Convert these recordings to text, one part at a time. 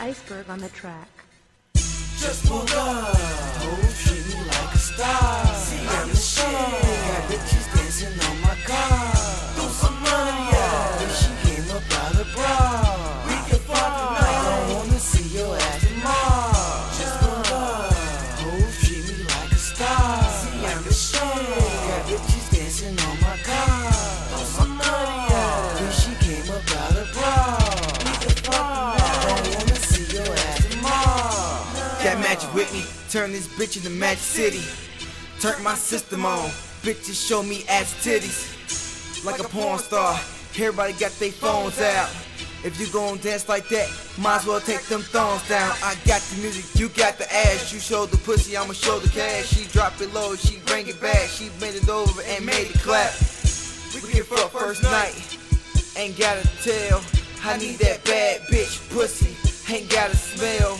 Iceberg on the track. Just pulled up. Treat like a star. See, I'm Got magic with me, turn this bitch into Magic City. Turn my system on, bitches show me ass titties. Like a porn star, everybody got their phones out. If you gon' dance like that, might as well take them thongs down. I got the music, you got the ass. You show the pussy, I'ma show the cash. She drop it low, she bring it back. She bent it over and made it clap. We can fuck first night, ain't gotta tell. I need that bad bitch pussy, ain't gotta smell.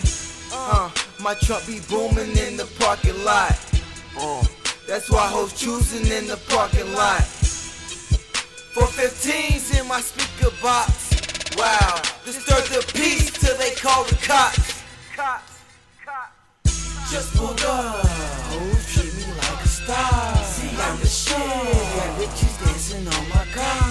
Uh, my truck be booming in the parking lot. Uh, that's why hoes choosing in the parking lot. 415s in my speaker box. Wow, disturb the peace till they call the cops. Cops, cops. Just pulled up. Oh, treat me like a star. See, I'm the shit. Got bitches dancing on my car.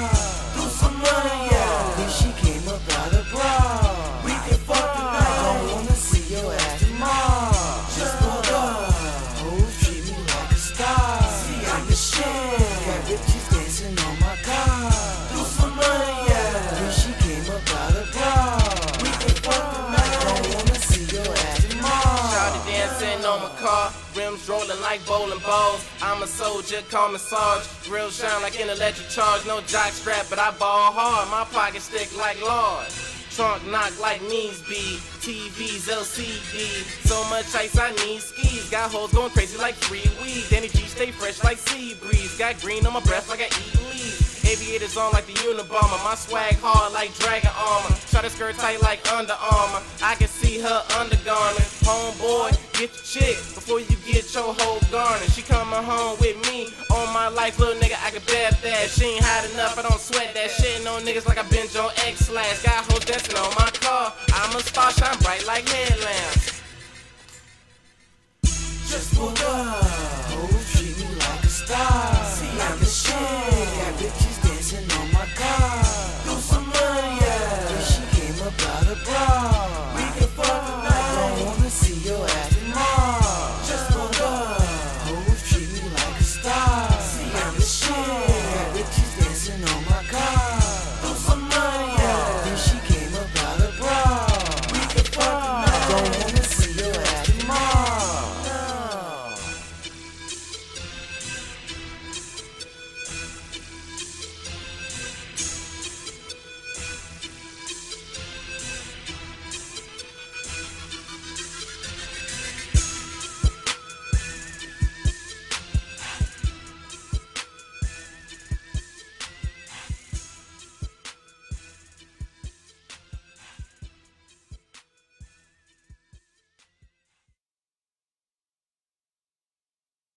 On my car, rims rolling like bowling balls. I'm a soldier, call me Sarge. Grill shine like an electric charge. No jock strap, but I ball hard. My pocket stick like Lord. Trunk knock like knees be. TVs, LCD. So much ice, I need skis. Got hoes going crazy like free weed. G stay fresh like sea breeze. Got green on my breath like I eat leaves. Aviators on like the Unabomber. My swag hard like dragon armor. Try to skirt tight like Under Armour. I can see her undergarment. Homeboy, get your chick before you get your whole garnish. She coming home with me on my life, little nigga. I can bet that. She ain't hot enough, I don't sweat that shit. No niggas like I binge on X slash. Got hoes dancing on my car. I'm a star, shine bright like.